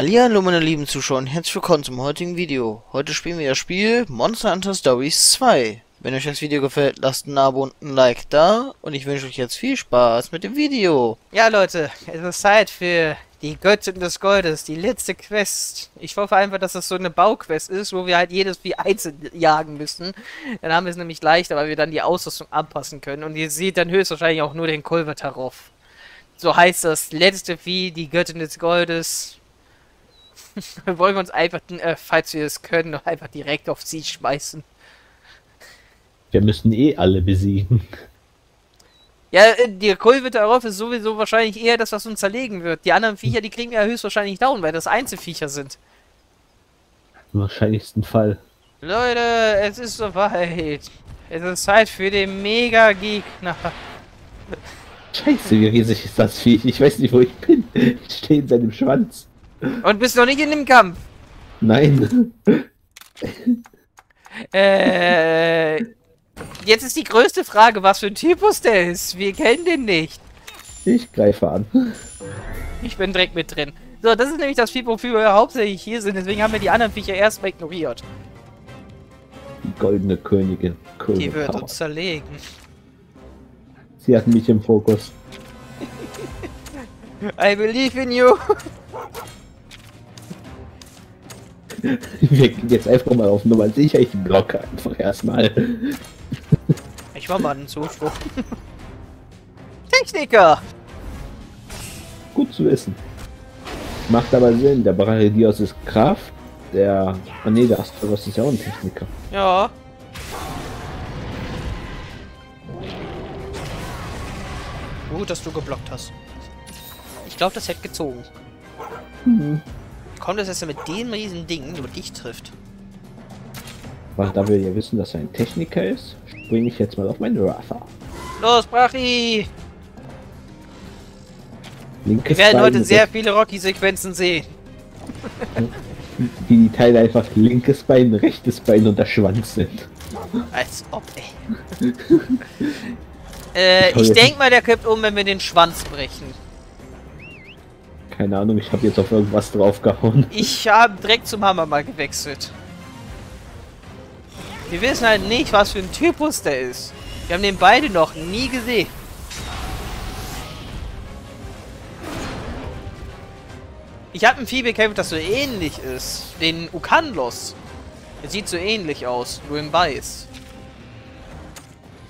Hallo meine lieben Zuschauer und herzlich willkommen zum heutigen Video. Heute spielen wir das Spiel Monster Hunter Stories 2. Wenn euch das Video gefällt, lasst ein Abo und ein Like da und ich wünsche euch jetzt viel Spaß mit dem Video. Ja Leute, es ist Zeit für die Göttin des Goldes, die letzte Quest. Ich hoffe einfach, dass das so eine Bauquest ist, wo wir halt jedes Vieh einzeln jagen müssen. Dann haben wir es nämlich leichter, weil wir dann die Ausrüstung anpassen können und ihr seht dann höchstwahrscheinlich auch nur den Kulvertaroff. So heißt das letzte Vieh, die Göttin des Goldes, wollen wir uns einfach, äh, falls wir es können, noch einfach direkt auf sie schmeißen. Wir müssen eh alle besiegen. Ja, äh, die Kulve darauf ist sowieso wahrscheinlich eher das, was uns zerlegen wird. Die anderen Viecher, die kriegen wir ja höchstwahrscheinlich down, weil das Einzelviecher sind. Im wahrscheinlichsten Fall. Leute, es ist soweit. Es ist Zeit für den Mega-Gegner. Scheiße, wie riesig ist das Vieh? Ich weiß nicht, wo ich bin. Ich stehe in seinem Schwanz. Und bist noch nicht in dem Kampf. Nein. Äh, jetzt ist die größte Frage, was für ein Typus der ist. Wir kennen den nicht. Ich greife an. Ich bin direkt mit drin. So, das ist nämlich das Vieh, wofür wir hauptsächlich hier sind. Deswegen haben wir die anderen Viecher erstmal ignoriert. Die goldene Königin. Die wird uns zerlegen. Sie hat mich im Fokus. I believe in you. Wir gehen jetzt einfach mal auf Nummer sicher. Ich blocke einfach erstmal. Ich war mal einen Zuspruch. Techniker! Gut zu wissen. Macht aber Sinn. Der Brachiodios ist Kraft. Der. Ah ne, der Astralos ist ja auch ein Techniker. Ja. Gut, dass du geblockt hast. Ich glaube, das hätte gezogen. Mhm. Kommt es, dass er mit dem riesen Ding nur dich trifft? Weil da wir ja wissen, dass er ein Techniker ist, springe ich jetzt mal auf meinen Rafa. Los, Brachi! Linkes wir werden Bein heute sehr viele Rocky-Sequenzen sehen. Wie die Teile einfach linkes Bein, rechtes Bein und der Schwanz sind. Als ob, ey. äh, ich denke mal, der kippt um, wenn wir den Schwanz brechen. Keine Ahnung, ich habe jetzt auf irgendwas draufgehauen. Ich habe direkt zum Hammer mal gewechselt. Wir wissen halt nicht, was für ein Typus der ist. Wir haben den beide noch nie gesehen. Ich habe ein Vieh bekämpft, das so ähnlich ist. Den Ukanlos. Er sieht so ähnlich aus, nur im Weiß.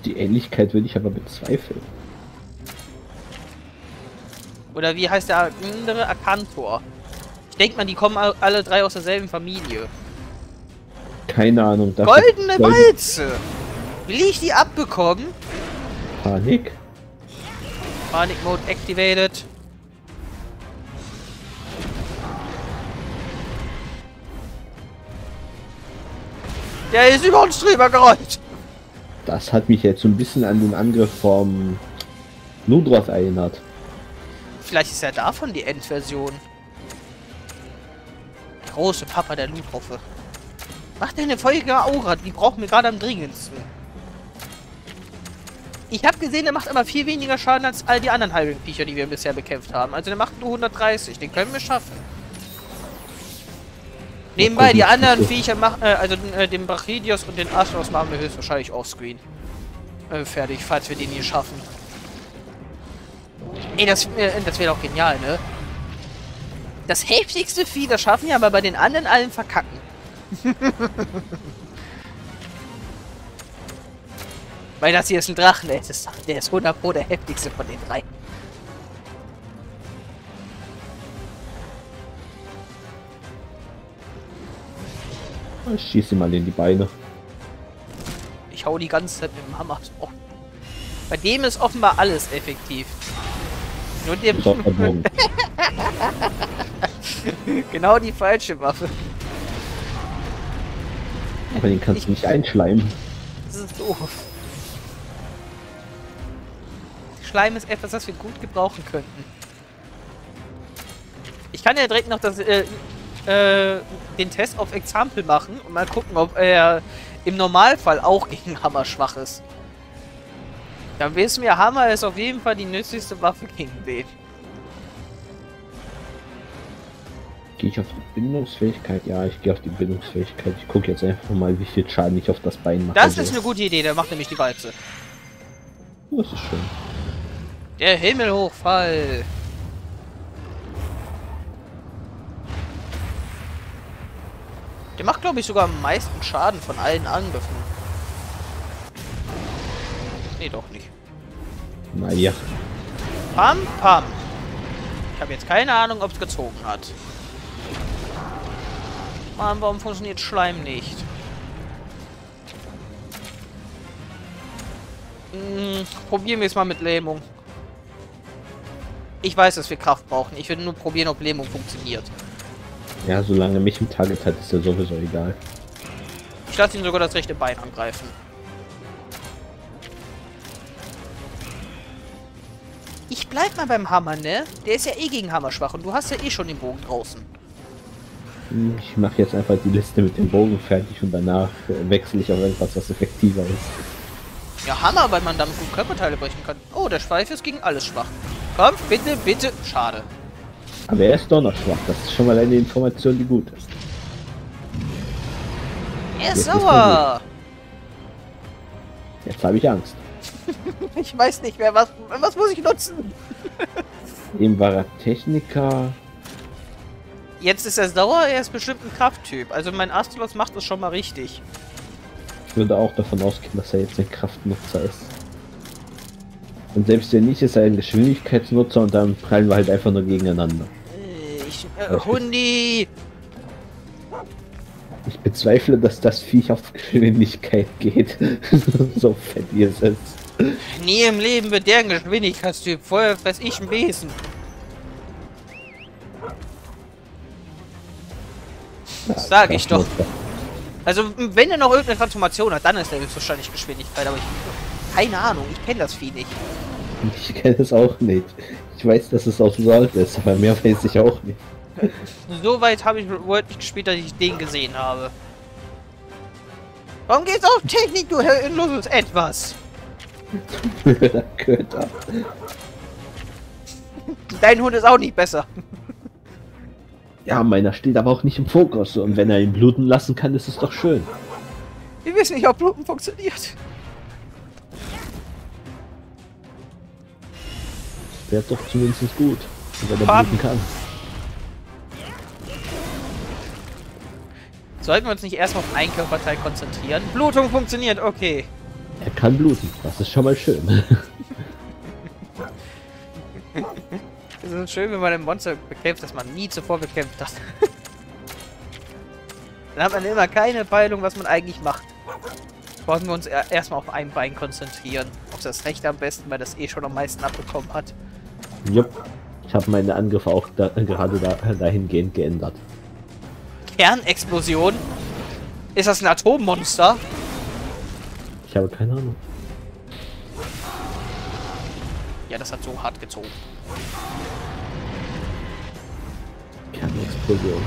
Die Ähnlichkeit würde ich aber bezweifeln. Oder wie heißt der andere? Akantor. Ich denke mal, die kommen alle drei aus derselben Familie. Keine Ahnung. Goldene Walze! Will ich die abbekommen? Panik. Panik Mode activated. Der ist über uns drüber gerollt. Das hat mich jetzt so ein bisschen an den Angriff vom Ludroth erinnert. Vielleicht ist ja davon die Endversion. Große Papa der Ludroffe. Macht eine feurige Aura, die brauchen wir gerade am dringendsten. Ich habe gesehen, der macht aber viel weniger Schaden als all die anderen halben Viecher, die wir bisher bekämpft haben. Also der macht nur 130, den können wir schaffen. Nebenbei, die anderen Viecher machen, äh, also äh, den Brachidios und den Astros machen wir höchstwahrscheinlich offscreen. Äh, fertig, falls wir den hier schaffen. Ey, das, äh, das wäre doch genial, ne? Das heftigste Vieh, das schaffen wir aber bei den anderen allen verkacken. Weil das hier ist ein Drachen, ey. Das, der ist 100 Pro der heftigste von den drei. Ich schieße mal in die Beine. Ich hau die ganze Zeit mit dem Hammer. Oh. Bei dem ist offenbar alles effektiv. Nur dem. genau die falsche Waffe. Aber den kannst ich, du nicht einschleimen. Das ist doof. Schleim ist etwas, das wir gut gebrauchen könnten. Ich kann ja direkt noch das, äh, äh, den Test auf Example machen und mal gucken, ob er im Normalfall auch gegen Hammer schwach ist. Dann wissen wir, Hammer ist auf jeden Fall die nützlichste Waffe gegen den. Gehe ich auf die Bindungsfähigkeit? Ja, ich gehe auf die Bindungsfähigkeit. Ich gucke jetzt einfach mal, wie viel Schaden ich auf das Bein mache. Das ist eine gute Idee, der macht nämlich die Walze. Das ist schön. Der Himmelhochfall. Der macht, glaube ich, sogar am meisten Schaden von allen Angriffen. Nee, doch nicht. Naja. Pam, pam. Ich habe jetzt keine Ahnung, ob es gezogen hat. Mann, warum funktioniert Schleim nicht? Hm, probieren wir es mal mit Lähmung. Ich weiß, dass wir Kraft brauchen. Ich will nur probieren, ob Lähmung funktioniert. Ja, solange mich im Target hat, ist ja sowieso egal. Ich lasse ihn sogar das rechte Bein angreifen. Bleib mal beim Hammer, ne? Der ist ja eh gegen Hammer schwach und du hast ja eh schon den Bogen draußen. Ich mache jetzt einfach die Liste mit dem Bogen fertig und danach wechsle ich auf etwas, was effektiver ist. Ja, Hammer, weil man damit gut Körperteile brechen kann. Oh, der Schweif ist gegen alles schwach. Komm, bitte, bitte. Schade. Aber er ist doch noch schwach. Das ist schon mal eine Information, die gut ist. Er ist Jetzt ist sauer. Jetzt habe ich Angst. Ich weiß nicht mehr, was, was muss ich nutzen? Eben war er Techniker. Jetzt ist er sauer, er ist bestimmt ein Krafttyp. Also mein Astolos macht das schon mal richtig. Ich würde auch davon ausgehen, dass er jetzt ein Kraftnutzer ist. Und selbst wenn nicht, ist er ein Geschwindigkeitsnutzer und dann prallen wir halt einfach nur gegeneinander. Äh, Ich, äh, Hundi! Ich bezweifle, dass das Viech auf Geschwindigkeit geht. so fett es ist. Nie im Leben wird der ein Geschwindigkeitstyp. Vorher fress ich ein Besen. Sag ich doch. Also, wenn er noch irgendeine Transformation hat, dann ist er höchstwahrscheinlich Geschwindigkeit. Aber ich... Keine Ahnung, ich kenne das Vieh nicht. Ich kenne es auch nicht. Ich weiß, dass es aus Salt ist, aber mehr weiß ich auch nicht. Soweit habe ich World nicht gespielt, dass ich den gesehen habe. Warum geht's auf Technik, du hirnloses Etwas? Blöder Köter. Dein Hund ist auch nicht besser. Ja, meiner steht aber auch nicht im Fokus. Und wenn er ihn bluten lassen kann, ist es doch schön. Wir wissen nicht, ob Bluten funktioniert. Wäre doch zumindest gut, wenn er Bam. bluten kann. Sollten wir uns nicht erstmal auf ein Körperteil konzentrieren? Blutung funktioniert, okay. Er kann bluten. Das ist schon mal schön. Es ist schön, wenn man ein Monster bekämpft, das man nie zuvor bekämpft hat. Dann hat man immer keine Peilung, was man eigentlich macht. Wollen wir uns er- erstmal auf ein Bein konzentrieren. Auf das rechte am besten, weil das eh schon am meisten abbekommen hat. Jupp. Ich habe meine Angriffe auch da, gerade da, dahingehend geändert. Kernexplosion? Ist das ein Atommonster? Ich habe keine Ahnung. Ja, das hat so hart gezogen. Kernexplosion.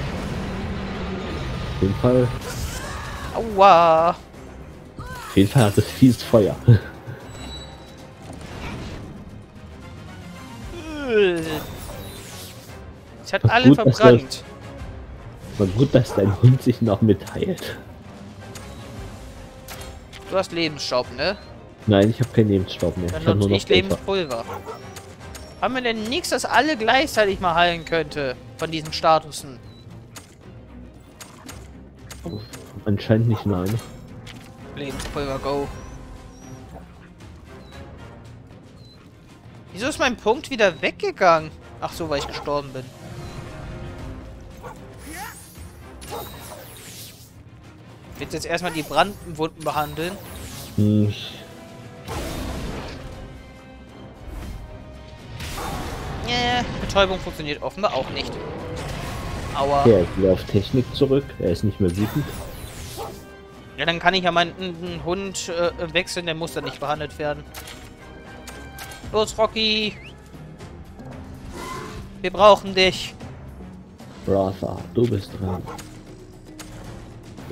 Auf jeden Fall, Aua! auf jeden Fall hat es fieses Feuer. Es hat Was alle verbrannt. Aber gut, dass dein Hund sich noch mitteilt. Du hast Lebensstaub, ne? Nein, ich habe keinen Lebensstaub mehr. Dann Ich nutze ich Pulver. Lebenspulver. Haben wir denn nichts, das alle gleichzeitig mal heilen könnte? Von diesen Statusen. Anscheinend nicht nein. Lebenspulver, go. Wieso ist mein Punkt wieder weggegangen? Ach so, weil ich gestorben bin. Ich will jetzt erstmal die Brandwunden behandeln. Hm, ich- Nee, Betäubung funktioniert offenbar auch nicht. Aua. Er ist wieder auf Technik zurück. Er ist nicht mehr wütend. Ja, dann kann ich ja meinen n- Hund äh, wechseln, der muss dann nicht behandelt werden. Los, Rocky! Wir brauchen dich. Brother, du bist dran.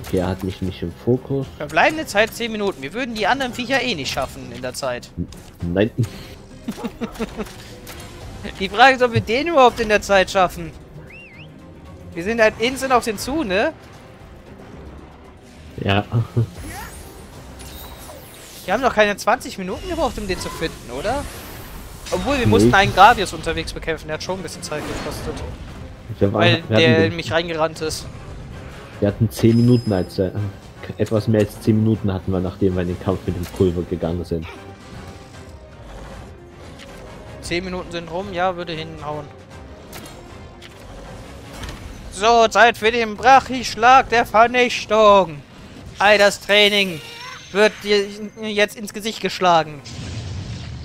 Okay, er hat mich nicht im Fokus. Verbleibende Zeit 10 Minuten. Wir würden die anderen Viecher eh nicht schaffen in der Zeit. Nein, Die Frage ist, ob wir den überhaupt in der Zeit schaffen. Wir sind halt instant auf den zu, ne? Ja. Wir haben doch keine 20 Minuten gebraucht, um den zu finden, oder? Obwohl, wir Nee. mussten einen Gravius unterwegs bekämpfen. Der hat schon ein bisschen Zeit gekostet. Weil der in mich reingerannt ist. Wir hatten 10 Minuten, als äh, etwas mehr als 10 Minuten hatten wir, nachdem wir in den Kampf mit dem Pulver gegangen sind. 10 Minuten sind rum, ja, würde hinhauen. So, Zeit für den Brachischlag der Vernichtung. All das Training wird dir jetzt ins Gesicht geschlagen.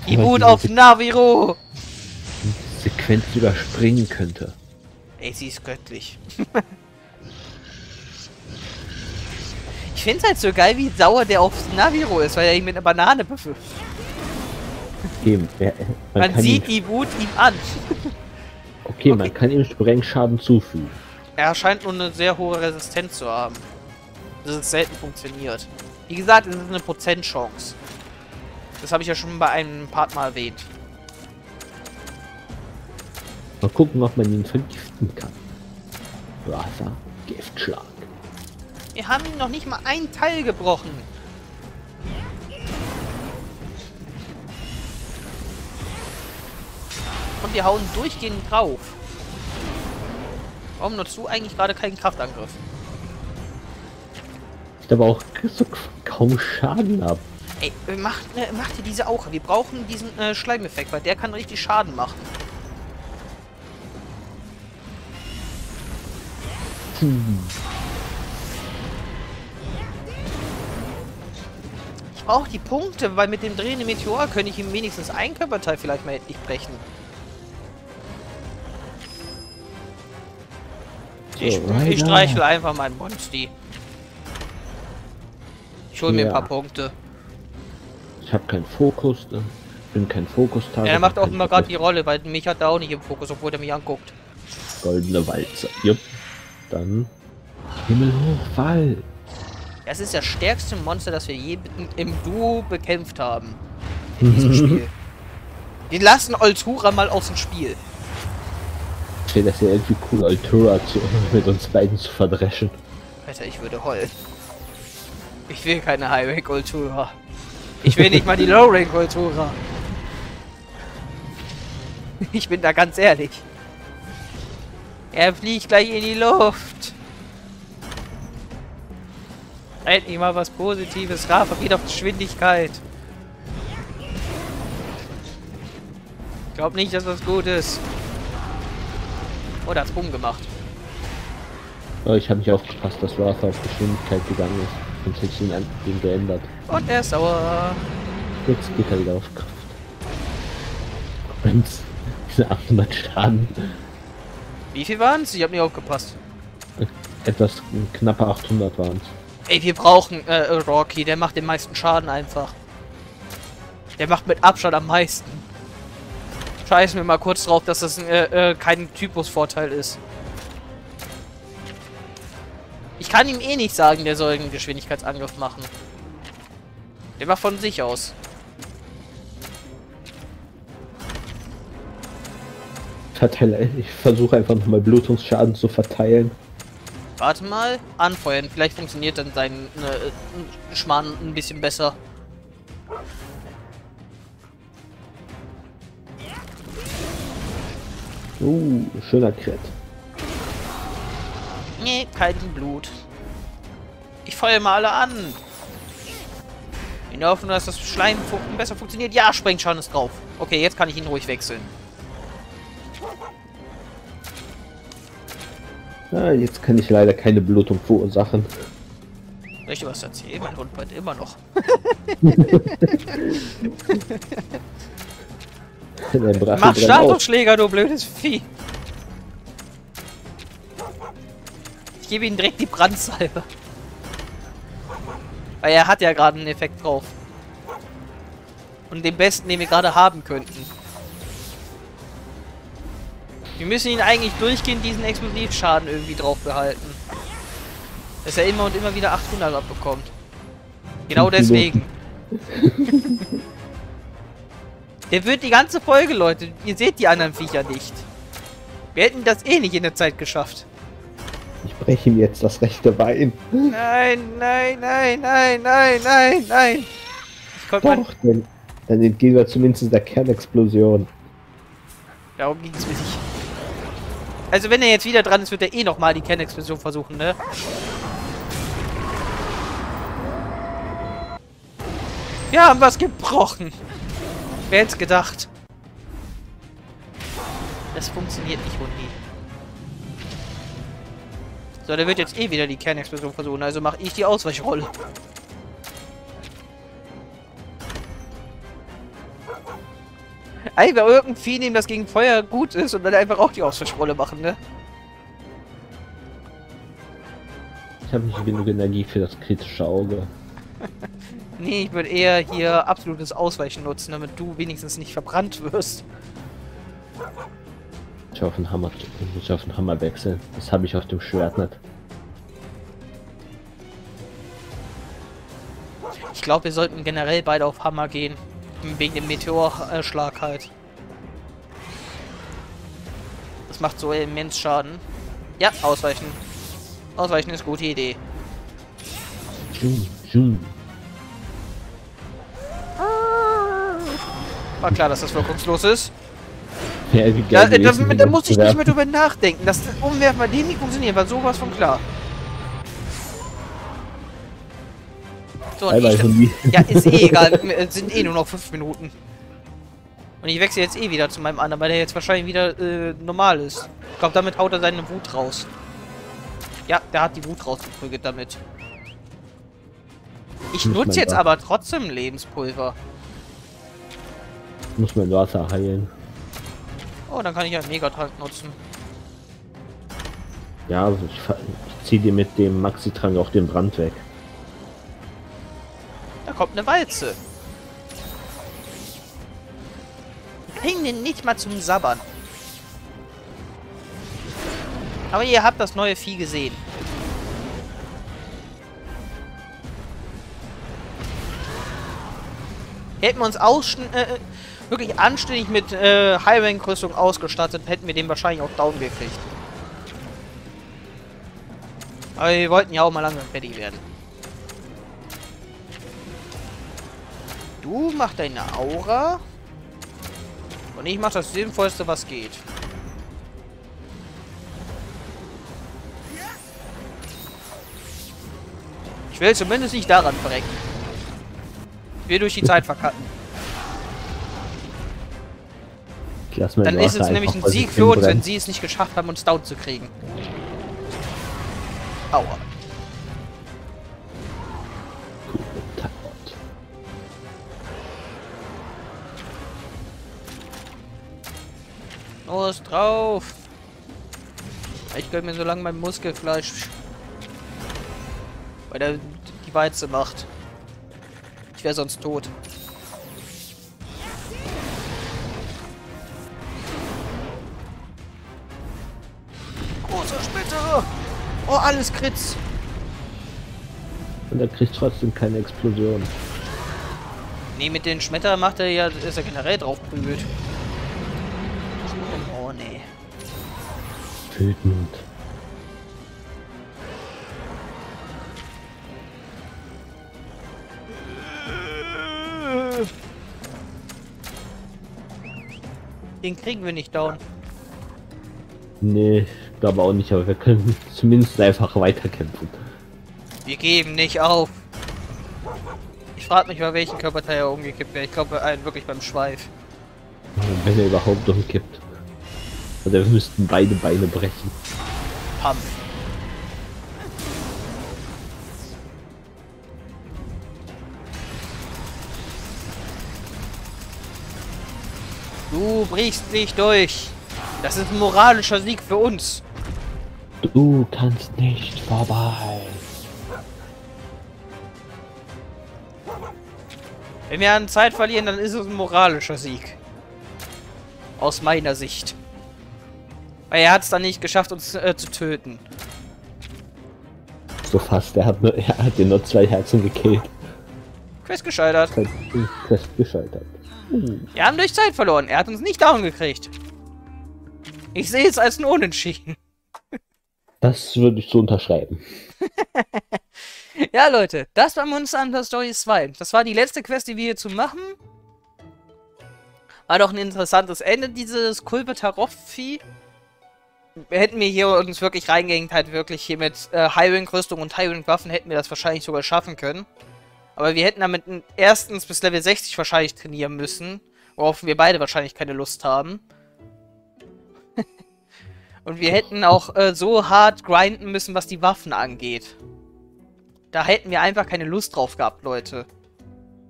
Die Aber Wut diese auf Sek- Naviro. Sequenz überspringen könnte. Ey, sie ist göttlich. ich find's halt so geil, wie sauer der auf Naviro ist, weil er ihn mit einer Banane bewirft. Eben, er, man, Man sieht die Wut ihm an. okay, man kann ihm Sprengschaden zufügen. Er scheint nur eine sehr hohe Resistenz zu haben. Das ist selten funktioniert. Wie gesagt, es ist eine Prozentchance. Das habe ich ja schon bei einem Part mal erwähnt. Mal gucken, ob man ihn vergiften kann. Wasser, Giftschlag. Wir haben noch nicht mal einen Teil gebrochen. Und wir hauen durchgehend drauf. Warum nutzt du eigentlich gerade keinen Kraftangriff? Ich aber auch so kaum Schaden ab. Ey, äh, mach, äh, mach dir diese auch. Wir brauchen diesen äh, Schleimeffekt, weil der kann richtig Schaden machen. Ich brauche die Punkte, weil mit dem drehenden Meteor könnte ich ihm wenigstens ein Körperteil vielleicht mal endlich brechen. Ich, ich streichle einfach meinen Monsti. Ich hole mir ein paar Punkte. Ich habe keinen Fokus, ne? bin kein Fokus-Tag. Ja, er macht auch immer gerade die Rolle, weil mich hat er auch nicht im Fokus, obwohl er mich anguckt. Goldene Walze. Jupp. Dann Himmelhochfall. Das ist das stärkste Monster, das wir je im Duo bekämpft haben. In diesem Spiel. Wir lassen Oltura mal aus dem Spiel. Ich finde das ja irgendwie cool, Altura zu, mit uns beiden zu verdreschen. Alter, ich würde heulen. Ich will keine High-Rank Ultura. Ich will nicht mal die Low-Rank Ultura. Ich bin da ganz ehrlich. Er fliegt gleich in die Luft. Endlich mal was Positives. Rafa geht auf Geschwindigkeit. Ich glaube nicht, dass das gut ist. Oh, da hat's Bumm gemacht. Oh, ich habe nicht aufgepasst, dass Ratha auf Geschwindigkeit gegangen ist. Sonst hätte ich ihn ihn geändert. Und er ist sauer. Jetzt geht er wieder auf Kraft. Und diese 800 Schaden. Wie viel waren's? Ich habe nicht aufgepasst. Etwas knappe 800 waren es. Ey, wir brauchen äh, Rocky. Der macht den meisten Schaden einfach. Der macht mit Abstand am meisten. Scheißen wir mal kurz drauf, dass das äh, äh, kein Typusvorteil ist. Ich kann ihm eh nicht sagen, der soll einen Geschwindigkeitsangriff machen. Der macht von sich aus. Ich versuche einfach nochmal Blutungsschaden zu verteilen. Warte mal, anfeuern. Vielleicht funktioniert dann sein äh, Schmarrn ein bisschen besser. Uh, schöner Crit. Nee, kein Blut. Ich feuer mal alle an. In der Hoffnung, dass das Schleim fu besser funktioniert. Ja, Sprengschaden ist drauf. Okay, jetzt kann ich ihn ruhig wechseln. Ah, jetzt kann ich leider keine Blutung verursachen. Soll ich dir was erzählen? Mein Hund brennt immer noch. Mach. Statusschläger, du blödes Vieh. Ich gebe ihm direkt die Brandsalbe. Weil er hat ja gerade einen Effekt drauf. Und den besten, den wir gerade haben könnten. Wir müssen ihn eigentlich durchgehend diesen Explosivschaden irgendwie drauf behalten. Dass er immer und immer wieder 800 abbekommt. Genau deswegen. Der wird die ganze Folge, Leute. Ihr seht die anderen Viecher nicht. Wir hätten das eh nicht in der Zeit geschafft. Ich breche ihm jetzt das rechte Bein. Nein, nein, nein, nein, nein, nein, nein. Ich konnte. Doch, dann, dann entgehen wir zumindest der Kernexplosion. Darum ging es mir nicht. Also wenn er jetzt wieder dran ist, wird er eh nochmal die Kernexplosion versuchen, ne? Wir haben was gebrochen. Wer hätte gedacht? Das funktioniert nicht, Hundi. So, der wird jetzt eh wieder die Kernexplosion versuchen, also mache ich die Ausweichrolle. Einfach irgendein Vieh nehmen, das gegen Feuer gut ist und dann einfach auch die Ausweichrolle machen, ne? Ich habe nicht genug Energie für das kritische Auge. Nee, ich würde eher hier absolutes Ausweichen nutzen, damit du wenigstens nicht verbrannt wirst. Ich auf den Hammer, ich muss auf den Hammer wechseln. Das habe ich auf dem Schwert nicht. Ich glaube, wir sollten generell beide auf Hammer gehen. Wegen dem Meteorschlag halt. Das macht so immens Schaden. Ja, ausweichen. Ausweichen ist gute Idee. War klar, dass das wirkungslos ist. Ja, Da, da, da, da muss ich nicht mehr drüber nachdenken. Das Umwerfen bei dem nicht funktioniert, war sowas von klar. So, Bye, bye, Hundi. ja, ist eh egal. Es sind eh nur noch 5 Minuten. Und ich wechsle jetzt eh wieder zu meinem anderen, weil der jetzt wahrscheinlich wieder äh, normal ist. Ich glaube, damit haut er seine Wut raus. Ja, der hat die Wut rausgeprügelt damit. Ich nutze jetzt aber trotzdem Lebenspulver. Muss mein Wasser heilen. Oh, dann kann ich einen Megatrank nutzen. Ja, also ich, ich zieh dir mit dem Maxi-Trank auch den Brand weg. Kommt eine Walze. Kriegen den nicht mal zum Sabbern. Aber ihr habt das neue Vieh gesehen. Hätten wir uns ausschn äh, wirklich anständig mit äh, High-Rank-Rüstung ausgestattet, hätten wir den wahrscheinlich auch down gekriegt. Aber wir wollten ja auch mal langsam fertig werden. Du mach deine Aura. Und ich mach das Sinnvollste, was geht. Ich will zumindest nicht daran verrecken. Ich will durch die Zeit verkacken. Dann ist es nämlich ein Sieg für uns, wenn sie es nicht geschafft haben, uns down zu kriegen. Aua. Los, drauf! Ich gönn mir so lange mein Muskelfleisch. Weil der die Weize macht. Ich wäre sonst tot. Großer Splitter! Oh, alles Kritz! Und er kriegt trotzdem keine Explosion. Nee, mit den Schmetter macht er ja, ist er generell drauf prügelt. Wütend. Den kriegen wir nicht down. Nee, ich glaube auch nicht, aber wir können zumindest einfach weiterkämpfen. Wir geben nicht auf. Ich frage mich, bei welchen Körperteil er umgekippt wäre. Ich glaube, einen wirklich beim Schweif. Wenn er überhaupt umkippt. Oder wir müssten beide Beine brechen. Pam. Du brichst nicht durch. Das ist ein moralischer Sieg für uns. Du kannst nicht vorbei. Wenn wir an Zeit verlieren, dann ist es ein moralischer Sieg. Aus meiner Sicht. Weil er hat es dann nicht geschafft, uns äh, zu töten. So fast, er hat, nur, er hat dir nur zwei Herzen gekillt. Quest gescheitert. Quest gescheitert. Wir haben durch Zeit verloren. Er hat uns nicht down gekriegt. Ich sehe es als ein Unentschieden. Das würde ich so unterschreiben. Ja, Leute, das war Monster Hunter Stories 2. Das war die letzte Quest, die wir hier zu machen. War doch ein interessantes Ende, dieses Kulbetarov-Vieh. Hätten wir hier uns wirklich reingehängt, halt wirklich hier mit äh, High-Rank-Rüstung und High-Rank-Waffen, hätten wir das wahrscheinlich sogar schaffen können. Aber wir hätten damit erstens bis Level 60 wahrscheinlich trainieren müssen, worauf wir beide wahrscheinlich keine Lust haben. und wir hätten auch äh, so hart grinden müssen, was die Waffen angeht. Da hätten wir einfach keine Lust drauf gehabt, Leute.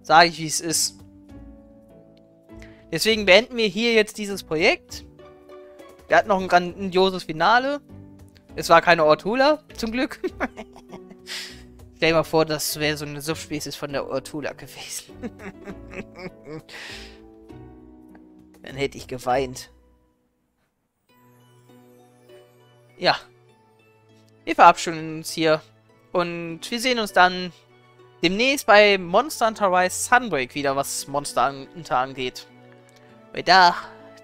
Sage ich, wie es ist. Deswegen beenden wir hier jetzt dieses Projekt. Wir hatten noch ein grandioses Finale. Es war keine Ortula, zum Glück. Stell dir mal vor, das wäre so eine Subspezies von der Ortula gewesen. Dann hätte ich geweint. Ja. Wir verabschieden uns hier. Und wir sehen uns dann demnächst bei Monster Hunter Rise Sunbreak wieder, was Monster Hunter angeht. Weil da,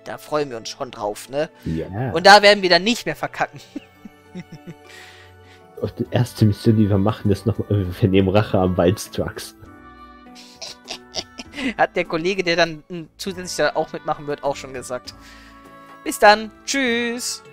da freuen wir uns schon drauf, ne? Ja. Und da werden wir dann nicht mehr verkacken. Und die erste Mission, die wir machen, ist noch, wir nehmen Rache am Wildstrucks. Hat der Kollege, der dann mm, zusätzlich da auch mitmachen wird, auch schon gesagt. Bis dann. Tschüss.